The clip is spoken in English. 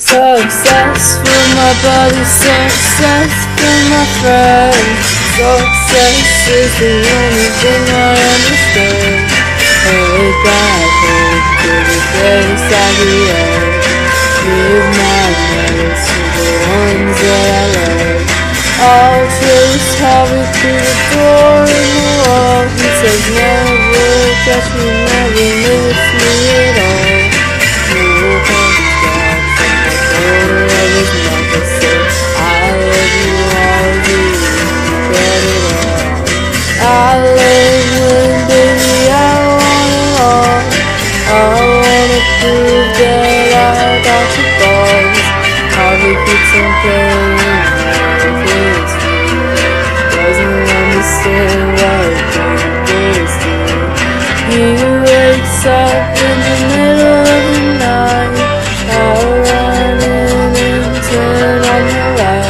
Success for my body, success for my friends. Success is the only thing I understand. Head back home to the place I. Give my money to the ones that I love. I'll chase Harvey through the door in the wall. He says never catch me, I live when baby I want it all. I wanna prove that I got the balls I'll repeat some prayers Doesn't understand why this He wakes up in the middle of the night I run in and turn on the light